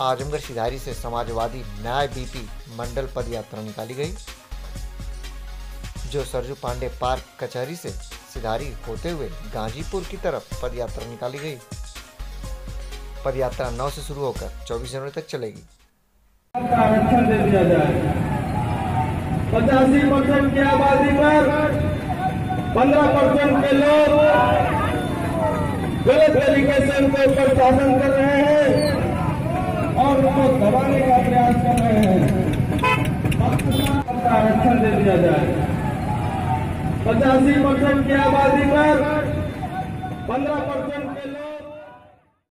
आजमगढ़ सिधारी से समाजवादी न्याय बीपी मंडल पद यात्रा निकाली गई, जो सरजू पांडे पार्क कचहरी से सिधारी होते हुए गाजीपुर की तरफ़ पद यात्रा निकाली गई। पद यात्रा 9 से शुरू होकर 24 जनवरी तक चलेगी। आरक्षण दे दिया जाए। पचासी परसेंट की आबादी पर पंद्रह परसेंट के लोग गलत तरीके से उनके ऊपर शासन कर रहे हैं। उनको दबाने का प्रयास कर रहे हैं। आरक्षण दे दिया जाए। पचासी परसेंट की आबादी पर, पंद्रह परसेंट के लोग